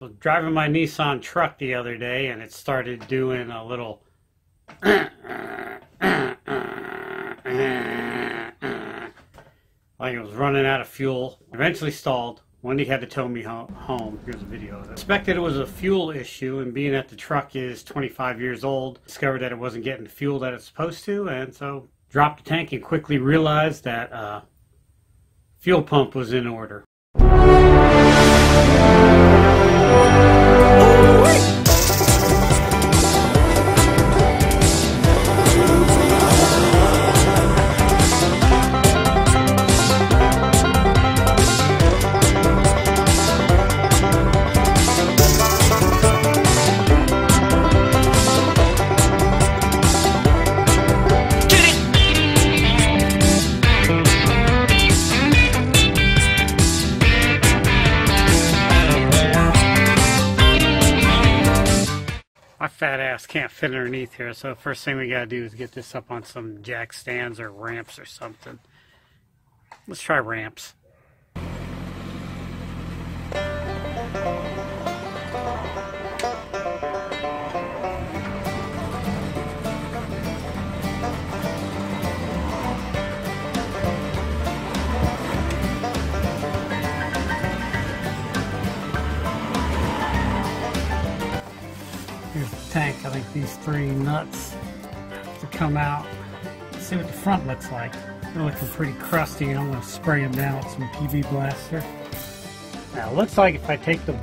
was driving my Nissan truck the other day and it started doing a little like it was running out of fuel. Eventually stalled. Wendy had to tow me home. Here's a video of it. Suspected it was a fuel issue, and being that the truck is 25 years old, discovered that it wasn't getting the fuel that it's supposed to, and so dropped the tank and quickly realized that uh, fuel pump was in order. Fat ass can't fit underneath here. So first thing we got to do is get this up on some jack stands or ramps or something. Let's try ramps. These three nuts to come out. Let's see what the front looks like. They're looking pretty crusty. And I'm going to spray them down with some PB Blaster. Now, it looks like if I take the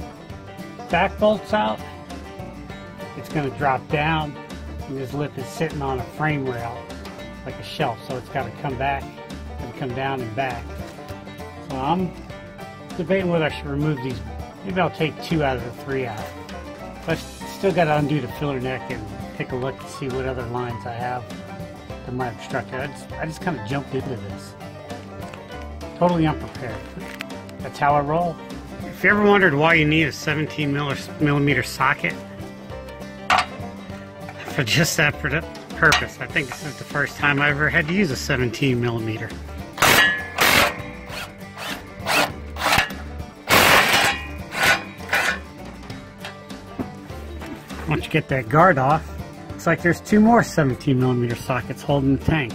back bolts out, it's going to drop down and this lip is sitting on a frame rail like a shelf so it's got to come back and come down and back so I'm debating whether I should remove these maybe I'll take two out of the three out but Still got to undo the filler neck and take a look to see what other lines I have that might obstruct it. I just, I just kind of jumped into this. Totally unprepared. That's how I roll. If you ever wondered why you need a 17 millimeter socket for just that purpose, I think this is the first time I ever had to use a 17 millimeter. Once you get that guard off, looks like there's two more 17 millimeter sockets holding the tank.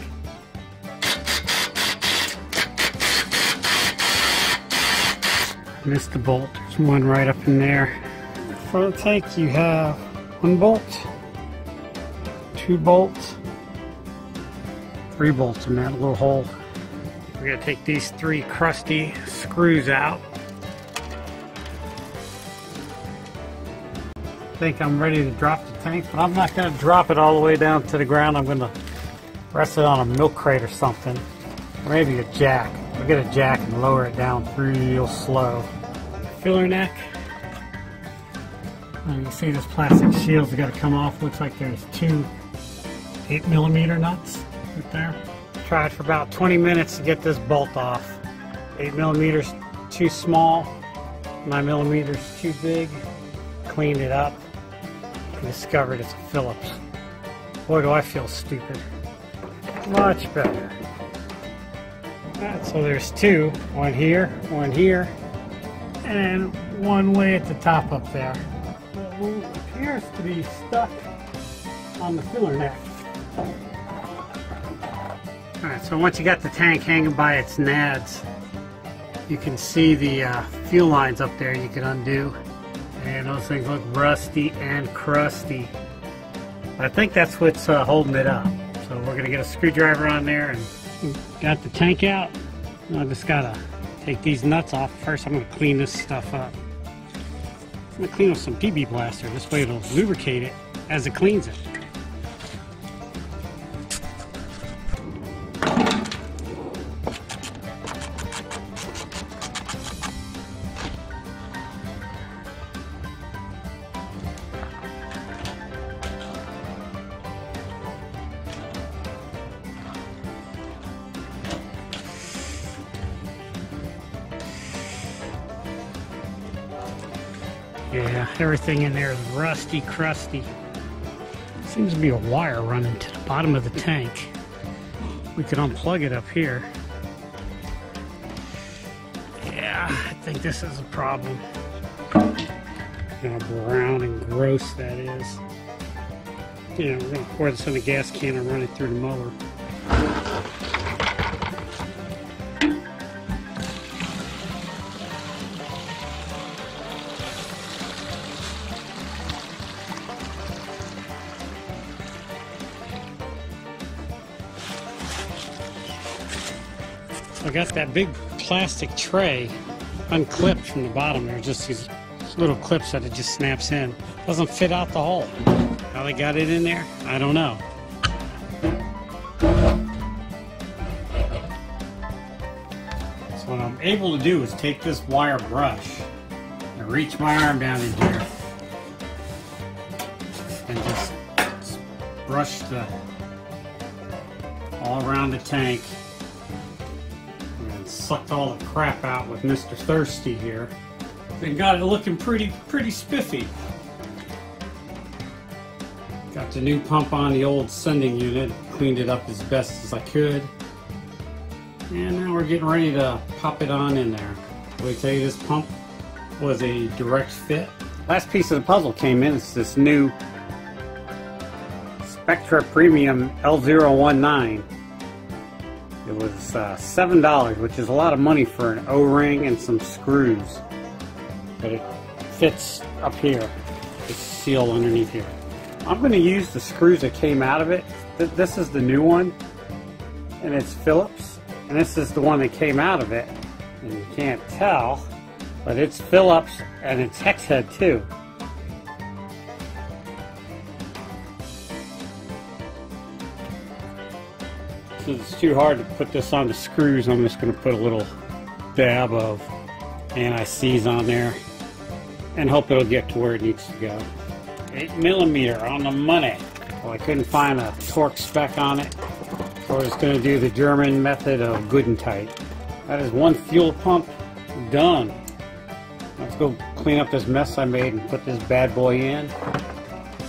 Missed the bolt. There's one right up in there. For the tank, you have one bolt, two bolts, three bolts in that little hole. We're gonna take these three crusty screws out. Think I'm ready to drop the tank, but I'm not going to drop it all the way down to the ground. I'm going to rest it on a milk crate or something. Or maybe a jack. I'll get a jack and lower it down real slow. Filler neck. Uh, you see this plastic shield's got to come off. Looks like there's two 8 millimeter nuts right there. Tried for about 20 minutes to get this bolt off. 8 millimeters too small. 9 millimeters too big. Cleaned it up discovered it's a Phillips. Boy, do I feel stupid. Much better. Right, so there's two, one here, one here, and one way at the top up there. It appears to be stuck on the filler neck. Alright, so once you got the tank hanging by its nads, you can see the uh, fuel lines up there you can undo. And those things look rusty and crusty. I think that's what's uh, holding it up. So we're to get a screwdriver on there and got the tank out. I just got to take these nuts off. First I'm to clean this stuff up. I'm to clean with some PB Blaster. This way it'll lubricate it as it cleans it. Yeah, everything in there is rusty, crusty. Seems to be a wire running to the bottom of the tank. We could unplug it up here. Yeah, I think this is a problem. how brown and gross that is. Know, we're to pour this in a gas can and run it through the mower. I got that big plastic tray unclipped from the bottom. There's just these little clips that it just snaps in. Doesn't fit out the hole. How they got it in there, I don't know. So what I'm able to do is take this wire brush and reach my arm down in here and just brush the all around the tank sucked all the crap out with Mr. Thirsty here. And got it looking pretty pretty spiffy. Got the new pump on the old sending unit, cleaned it up as best as I could. And now we're getting ready to pop it on in there. I tell you this pump was a direct fit? Last piece of the puzzle came in, it's this new Spectra Premium L019. It was uh, $7, which is a lot of money for an O-ring and some screws. But it fits up here. It's sealed underneath here. I'm going to use the screws that came out of it. This is the new one, and it's Phillips. And this is the one that came out of it. And you can't tell, but it's Phillips and it's hex head too. It's too hard to put this on the screws, I'm just going to put a little dab of anti-seize on there and hope it'll get to where it needs to go. 8 millimeter on the money. Well, I couldn't find a torque spec on it. So I was going to do the German method of good and tight. That is one fuel pump done. Let's go clean up this mess I made and put this bad boy in.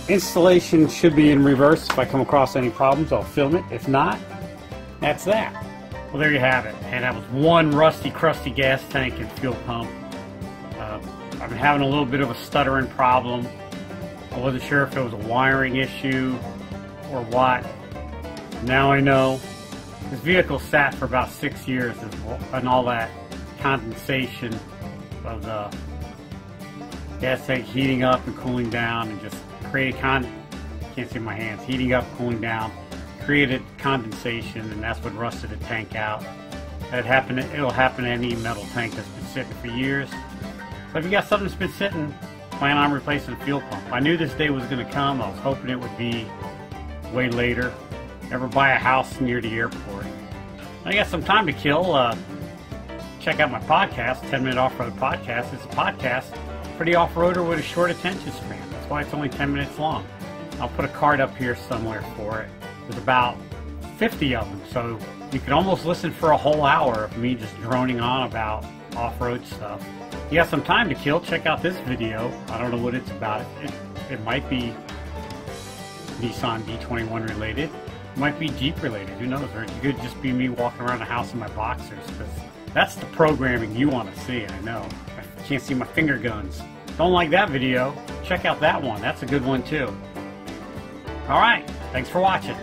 Installation should be in reverse. If I come across any problems, I'll film it. If not, that's that. Well, there you have it. And that was one rusty, crusty gas tank and fuel pump. Uh, I've been having a little bit of a stuttering problem. I wasn't sure if it was a wiring issue or what. Now I know. This vehicle sat for about six years and all that condensation of the gas tank heating up and cooling down and just created con can't see my hands heating up cooling down created condensation and that's what rusted the tank out that happened it'll happen to any metal tank that's been sitting for years so if you got something that's been sitting plan on replacing the fuel pump I knew this day was going to come I was hoping it would be way later ever buy a house near the airport. I got some time to kill. Uh, check out my podcast, 10 Minute Off Road Podcast. It's a podcast for the off roader with a short attention span. That's why it's only 10 minutes long. I'll put a card up here somewhere for it. There's about 50 of them, so you can almost listen for a whole hour of me just droning on about off road stuff. If You got some time to kill, check out this video. I don't know what it's about. It, it might be Nissan D21 related. It might be Jeep related, who knows? Or it could just be me walking around the house in my boxers, because that's the programming you want to see, I know. I can't see my finger guns. Don't like that video? Check out that one. That's a good one too. Alright, thanks for watching.